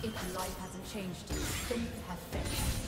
If life hasn't changed, things you have failed.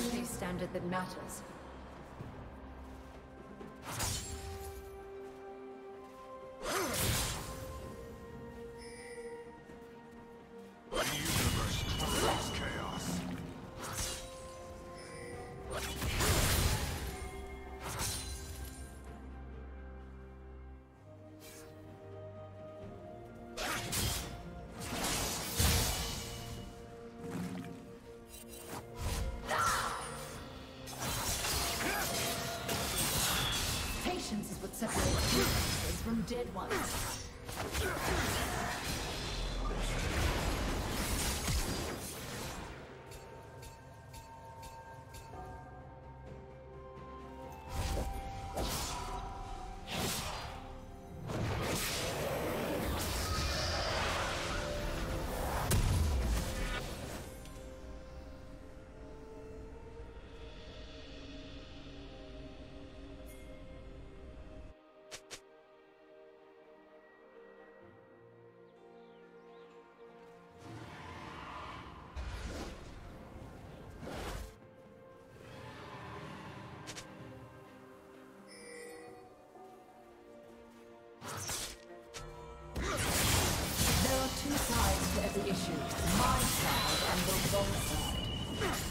Only standard that matters. Dead ones. Side and the wrong side.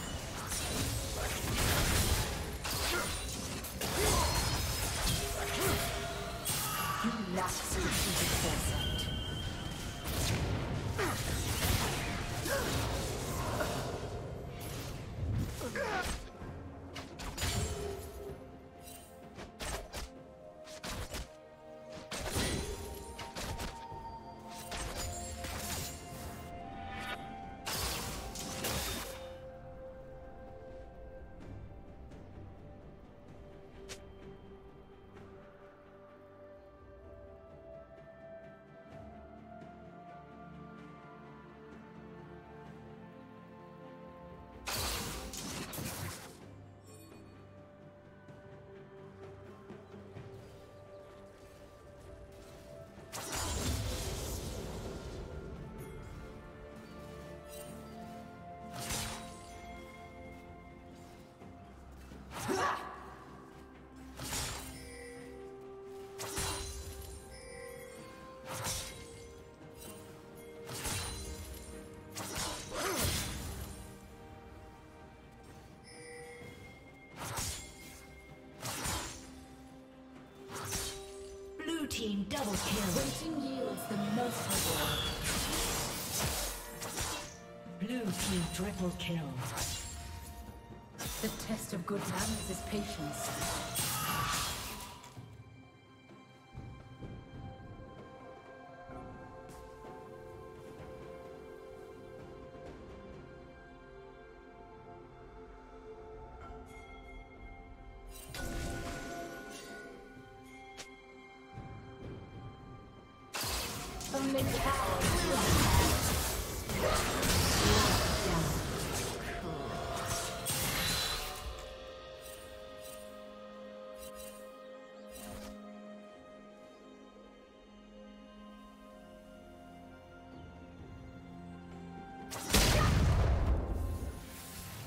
Team double kill. Waiting yields the most reward. Blue team triple kill. The test of good manners is patience.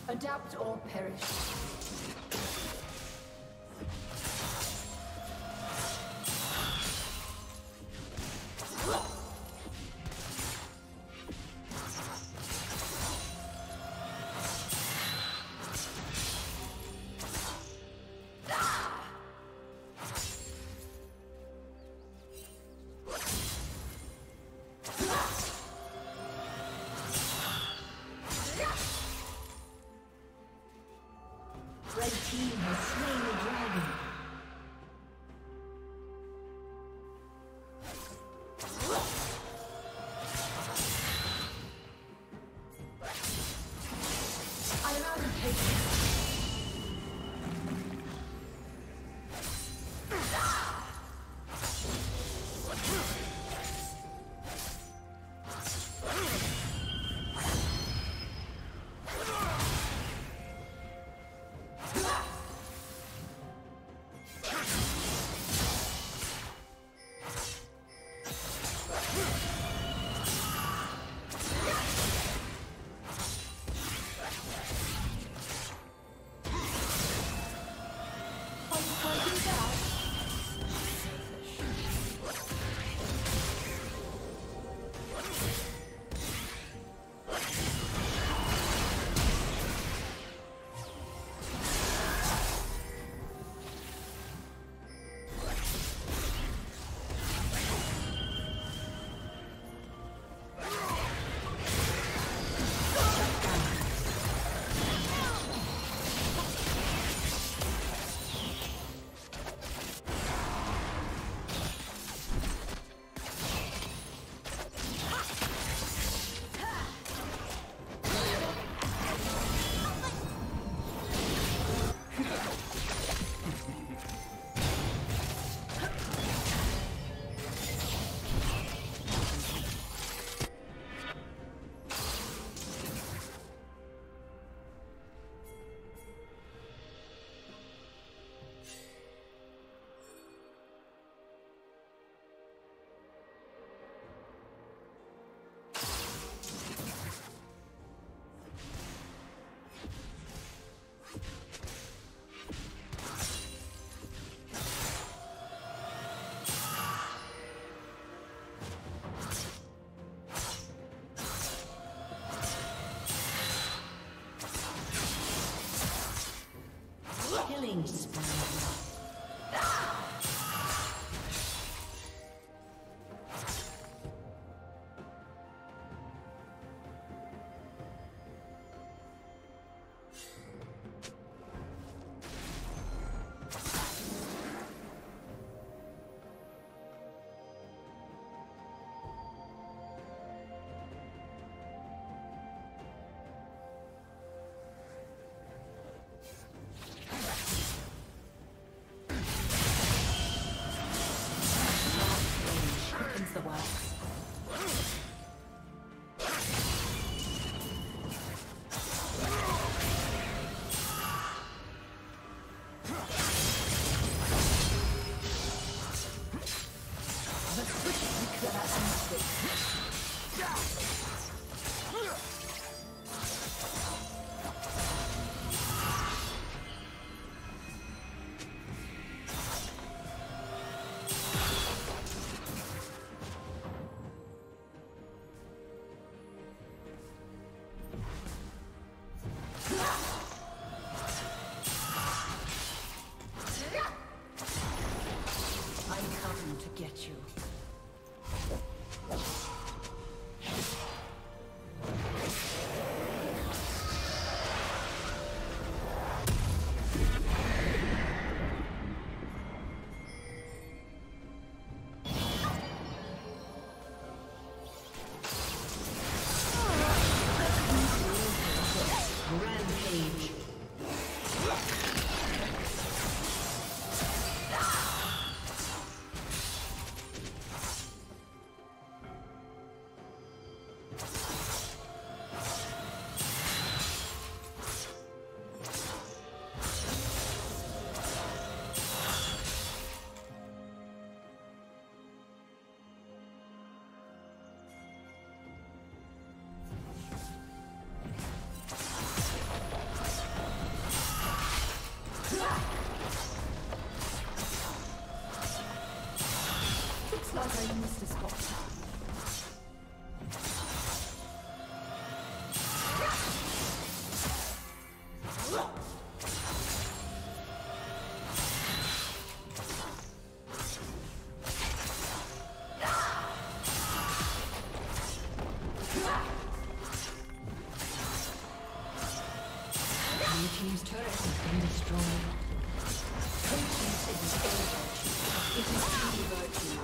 Adapt or perish. Whoa. Killing spree. come to get you. Destroyed. Patience is a. It is truly virtue.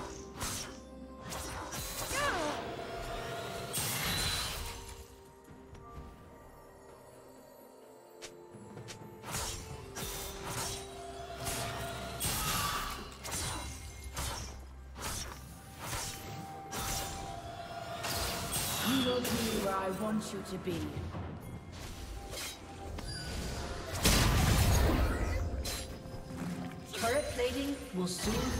You will be where I want you to be.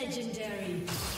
Legendary.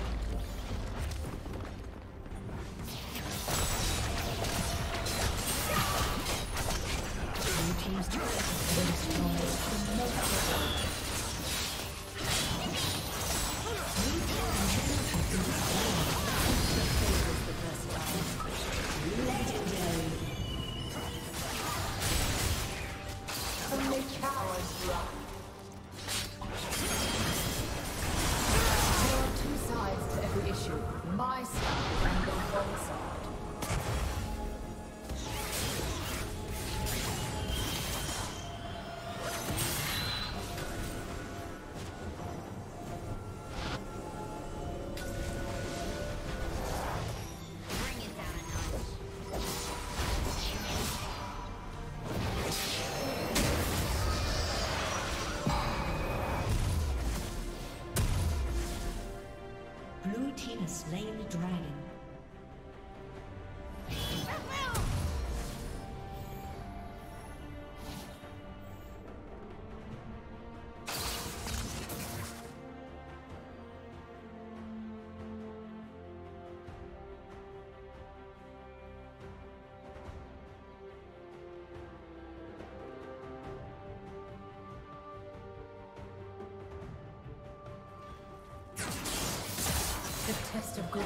my. slain the dragon. test of good